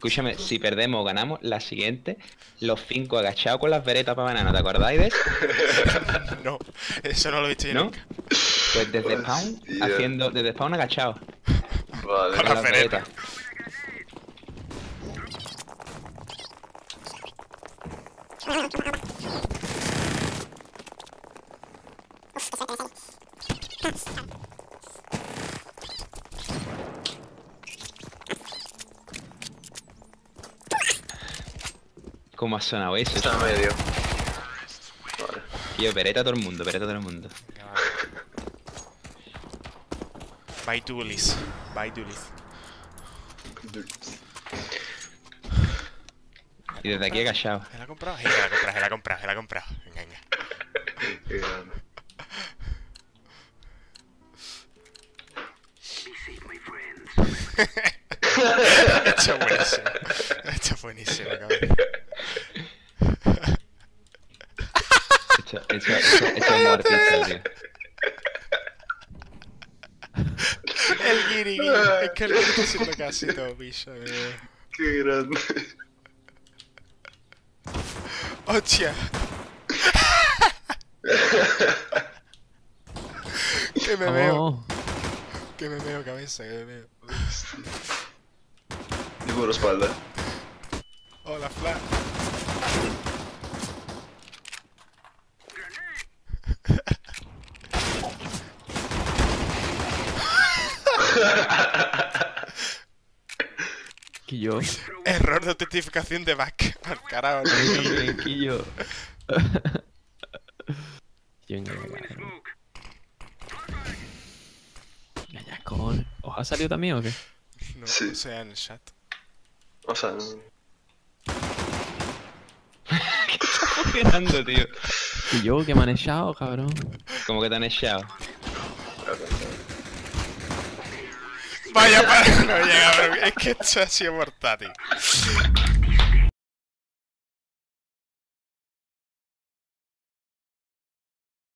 Escúchame, si perdemos o ganamos, la siguiente, los cinco agachados con las veretas para banana, ¿te acordáis de eso? No, eso no lo he visto yo ¿No? nunca. Pues desde spawn, haciendo, desde spawn agachados. Vale. Con con las veretas. ¿Cómo ha sonado eso? Está en medio. Vale. Tío, vereta a todo el mundo, vereta a todo el mundo. Bye Duelis. Bye Duelis. Y desde aquí agachado. ¿Se la ha comprado? Sí, se la ha comprado, se la ha comprado, se la ha comprado. Venga, venga. Qué grande. Hecho buenísimo. Hecho buenísimo, cabrón. Hecho, hecho, hecho, hecho un artista, tío. El guiri, guiri. Es que el guiri está haciendo casi todo, bicho. eh. Qué grande. ¡Hostia! que me veo, Vamos. que me veo cabeza, que me veo. De puro espalda. Hola, Fla. Quillo. Error de autentificación de back. Al carajo. Yo Quillo. Yo con. ¿Os ha salido también o qué? No, Sí. o sea, en el chat. O sea, Girando, tío. Quillo, que me han echado, cabrón. Como que te han echado. Vaya para no llega, pero es que esto ha sido tío.